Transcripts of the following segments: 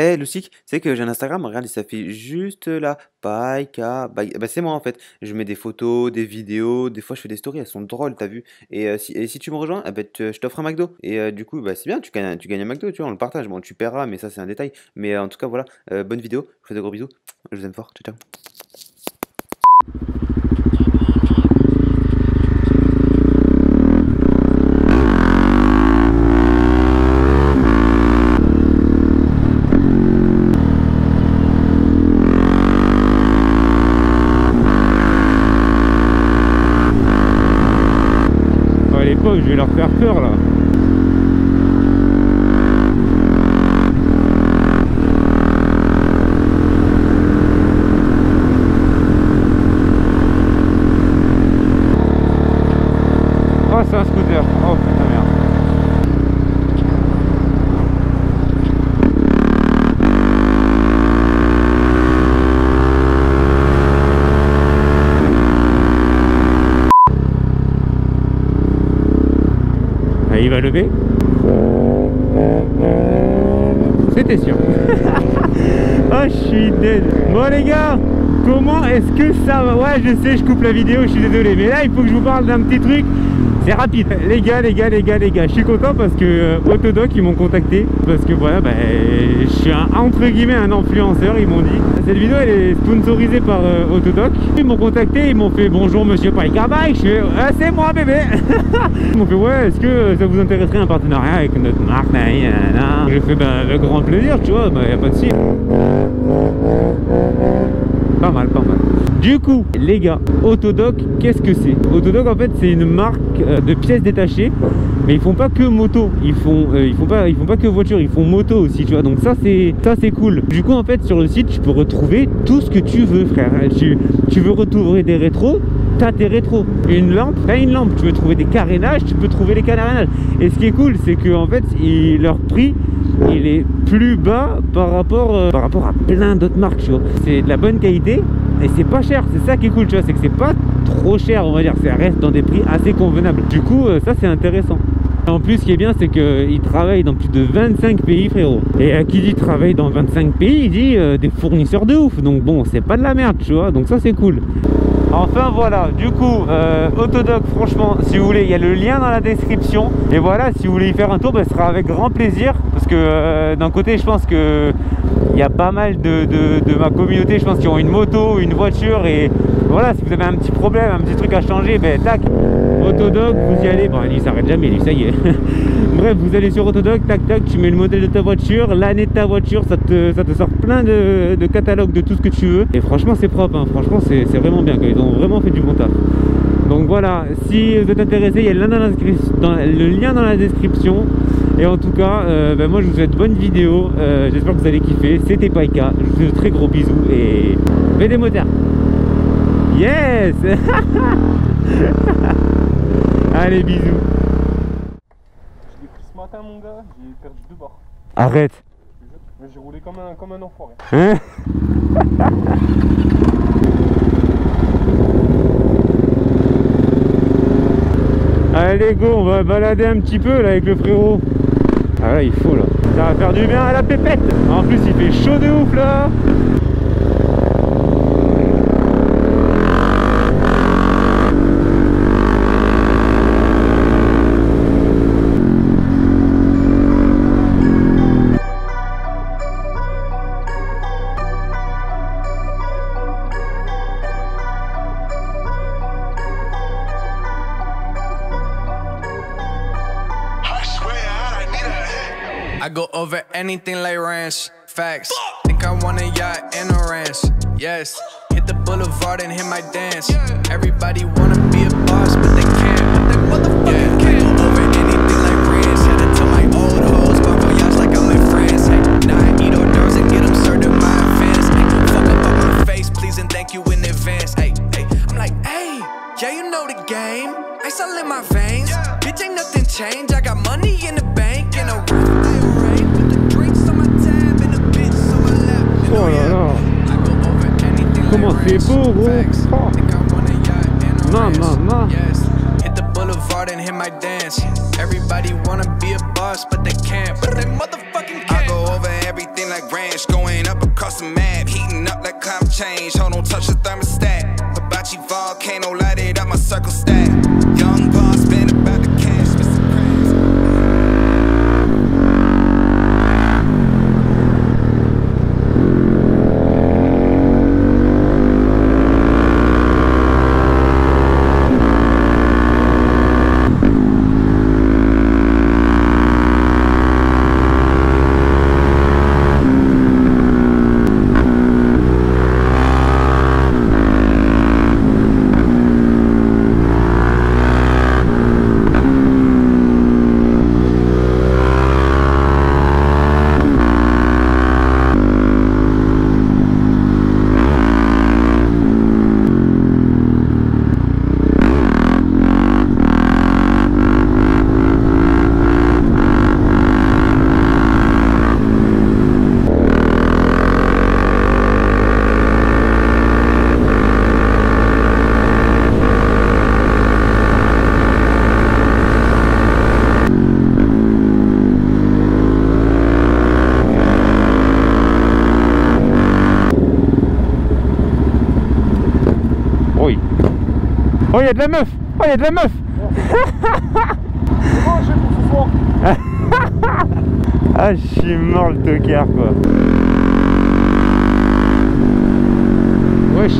Eh, tu sais que j'ai un Instagram, regarde, il s'affiche juste là. Paika, bah, bah, c'est moi en fait. Je mets des photos, des vidéos, des fois je fais des stories, elles sont drôles, t'as vu. Et, euh, si, tu me rejoins, eh ben, je t'offre un McDo. Et euh, du coup, bah, c'est bien, tu gagnes, un McDo, tu vois, on le partage. Bon, tu paieras, mais ça c'est un détail. Mais euh, en tout cas, voilà, bonne vidéo. Je vous fais de gros bisous. Je vous aime fort. Ciao, ciao. À je vais leur faire peur là. Oh, c'est un scooter. Oh putain, merde. Ah, il va lever Sûr. oh, je suis dead. Bon, les gars, comment est-ce que ça va? Ouais, je sais, je coupe la vidéo, je suis désolé. Mais là, il faut que je vous parle d'un petit truc. Rapide. Les gars, les gars, les gars, les gars, je suis content parce que euh, Autodoc, ils m'ont contacté. Parce que voilà, bah, je suis un, entre guillemets un influenceur, ils m'ont dit. Cette vidéo, elle est sponsorisée par euh, Autodoc. Ils m'ont contacté, ils m'ont fait bonjour monsieur Paika Bike. Je fais, ah, c'est moi bébé. Ils m'ont fait ouais, est-ce que ça vous intéresserait un partenariat avec notre marque J'ai fait ben avec grand plaisir, tu vois, bah y a pas de souci. Pas mal, pas mal. Du coup, les gars, Autodoc, qu'est-ce que c'est? Autodoc, en fait, c'est une marque euh, de pièces détachées, mais ils font pas que moto, ils font, euh, ils font pas, pas que voiture, ils font moto aussi, tu vois. Donc ça, c'est, ça, c'est cool. Du coup, en fait, sur le site, tu peux retrouver tout ce que tu veux, frère. Tu, tu veux retrouver des rétros, t'as tes rétros. Une lampe, t'as une lampe. Tu veux trouver des carénages, tu peux trouver les carénages. Et ce qui est cool, c'est que en fait, ils- leur prix, il est plus bas par rapport, euh, à plein d'autres marques. C'est de la bonne qualité et c'est pas cher. C'est ça qui est cool. C'est que c'est pas trop cher, on va dire. Ça reste dans des prix assez convenables. Du coup, euh, ça, c'est intéressant. En plus, ce qui est bien, c'est qu'ils travaillent dans plus de 25 pays, frérot. Et à qui dit travaille dans 25 pays, il dit euh, des fournisseurs de ouf. Donc bon, c'est pas de la merde, tu vois. Donc ça, c'est cool. Enfin voilà, du coup, euh, Autodoc, franchement, si vous voulez, il y a le lien dans la description. Et voilà, si vous voulez y faire un tour, bah, ce sera avec grand plaisir. Parce que euh, d'un côté, je pense que il y a pas mal de ma communauté, je pense, qui ont une moto, une voiture. Et voilà, si vous avez un petit problème, un petit truc à changer, ben tac, Autodoc, vous y allez. Bon, il s'arrête jamais, lui, ça y est. Bref, vous allez sur Autodoc, tac tac, tu mets le modèle de ta voiture, l'année de ta voiture, ça te, ça te sort plein de, de catalogues de tout ce que tu veux. Et franchement, c'est propre, hein. franchement, c'est vraiment bien. Ils ont vraiment fait du bon taf. Donc voilà, si vous êtes intéressé, il y a le lien dans la, description. Et en tout cas, euh, ben moi je vous souhaite bonne vidéo. Euh, J'espère que vous allez kiffer. C'était Paika. Je vous fais de très gros bisous et fais des. Yes Allez, bisous. Je l'ai pris ce matin, mon gars, j'ai perdu deux barres. Arrête. Mais j'ai roulé comme un, comme un enfoiré. Hein Allez go, on va balader un petit peu là avec le frérot. Ah là il faut là. Ça va faire du bien à la pépette. En plus il fait chaud de ouf là. Over anything like ranch. Facts. Think I want a yacht and a ranch. Yes. Hit the boulevard and hit my dance. Everybody wanna be a boss, but they can't. But they motherfucking can't. Go over anything like ranch. Had to tell my old hoes, bon voyage like I'm in France. Hey, now I eat hors d'oeuvres and get them served in my advance. Hey, fuck up on my face, please and thank you in advance. Hey, hey. I'm like, hey, yeah, you know the game. Ice all in my veins. Bitch, ain't nothing changed. I got money in the bank and a. Comment c'est ranch. beau, gros. Facts. Think I want a yacht and a Non, ranch. non, non. Yes. Hit the boulevard and hit my dance. Everybody wanna be a boss, but they can't. But they motherfucking can't. I go over everything like ranch. Going up across the map, heating up like climate change. Hold on, touch the thermostat. Hibachi volcano, light it up, my circle stack. Young boss, Oh, il y a de la meuf Oh, il y a de la meuf soir Ah, je suis mort le tocard, quoi. Wesh.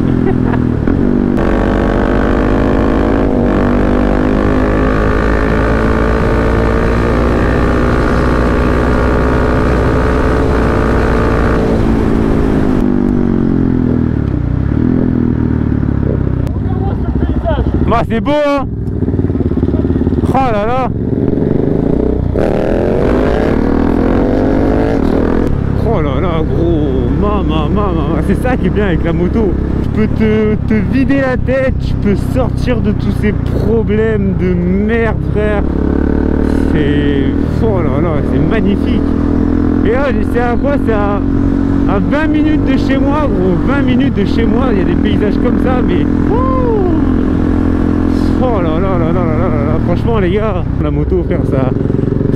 Bah, c'est beau, hein. Oh là là. Oh là là, gros. Maman, maman C'est ça qui est bien avec la moto. Tu peux te, te vider la tête, tu peux sortir de tous ces problèmes de merde, frère. C'est... Oh là là, c'est magnifique. Et là, c'est à quoi? C'est à, à 20 minutes de chez moi, gros. 20 minutes de chez moi, il y a des paysages comme ça, mais... Oh Oh là là là là là là Franchement les gars, la moto frère ça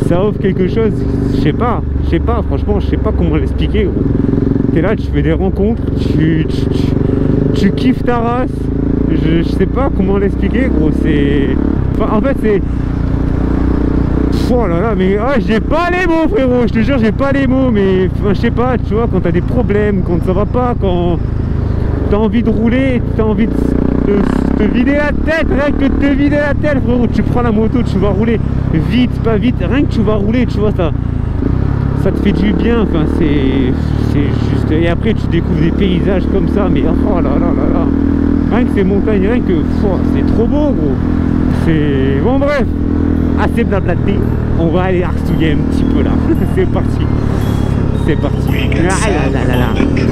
ça offre quelque chose, je sais pas, je sais pas, franchement je sais pas comment l'expliquer T'es là, tu fais des rencontres, tu, tu, tu, kiffes ta race, je, je sais pas comment l'expliquer gros, c'est... Enfin, en fait c'est... Oh là là, mais ah, j'ai pas les mots frérot, je te jure j'ai pas les mots, mais enfin, je sais pas, tu vois, quand t'as des problèmes, quand ça va pas, quand t'as envie de rouler, t'as envie de, de te vider la tête, rien que de te vider la tête, frérot, tu prends la moto, tu vas rouler vite, pas vite, rien que tu vas rouler, tu vois, ça, ça te fait du bien, enfin, c'est, juste, et après tu découvres des paysages comme ça, mais oh là là là là, rien que ces montagnes, rien que, c'est trop beau, gros, c'est, bon bref, assez blablaté, on va aller arsouiller un petit peu là, c'est parti, c'est parti, ah là là là là.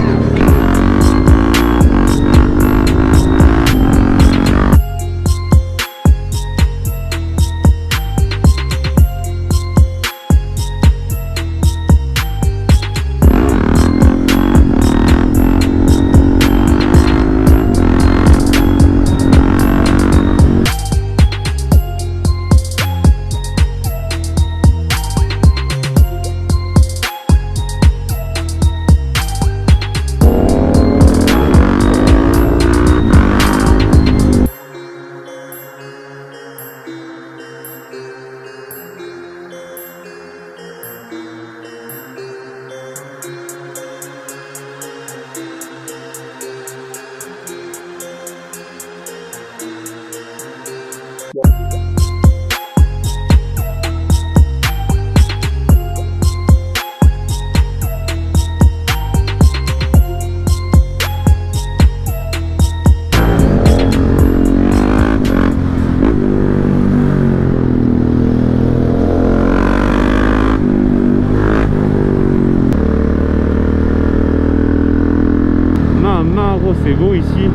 C'est beau ici.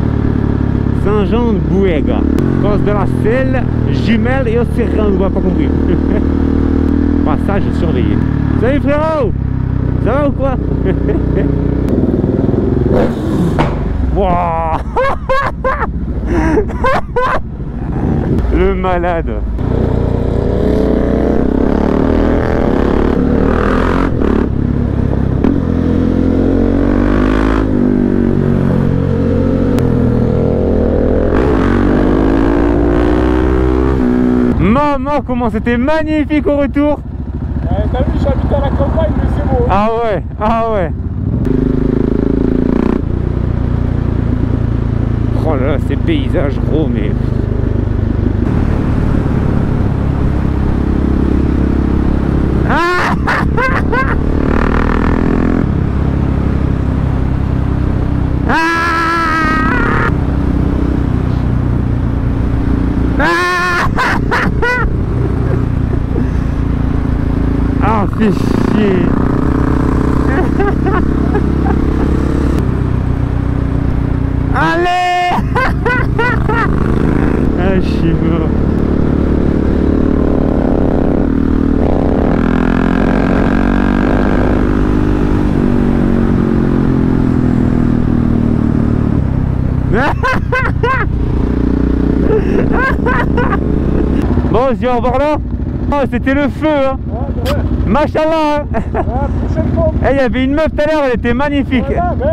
Saint-Jean-de-Bouèga. Cause de la selle, jumelle et océan, on va pas compris. Passage surveillé. Salut frérot Ça va ou quoi? Le malade Comment c'était magnifique au retour Eh, T'as vu, j'habite à la campagne, mais c'est beau. Ah ouais, ah ouais. Oh là là, ces paysages gros, mais. Ah Ah Ah Ah, fais chier Allez Ah, je suis. Bon, on se au revoir là Oh, c'était le feu, hein Ouais. Machallah hein Ouais. Eh, il y avait une meuf tout à l'heure, elle était magnifique Voilà, mais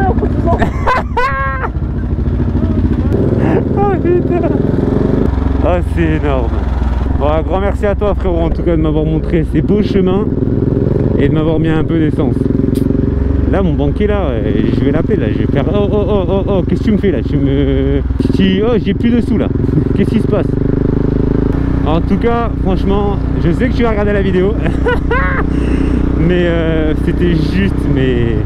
Oh putain Oh c'est énorme Bon un grand merci à toi frérot en tout cas de m'avoir montré ces beaux chemins et de m'avoir mis un peu d'essence. Là mon banquier là, euh, je vais l'appeler là, je vais faire oh oh oh oh oh qu'est-ce que tu me fais là? Tu me. Oh j'ai plus de sous là. Qu'est-ce qui se passe? En tout cas franchement je sais que tu vas regarder la vidéo. Mais euh, c'était juste mais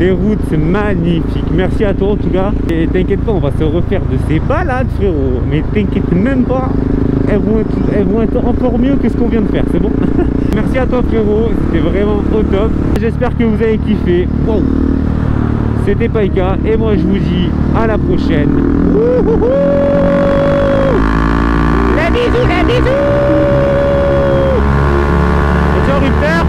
les routes c'est magnifique. Merci à toi en tout cas. Et t'inquiète pas on va se refaire de ces balades frérot. Mais t'inquiète même pas. Elles vont, être, encore mieux que ce qu'on vient de faire c'est bon? Merci à toi frérot. C'était vraiment au top. J'espère que vous avez kiffé. Wow. c'était Paika et moi je vous dis à la prochaine les bisous les bisous et ciao Rupert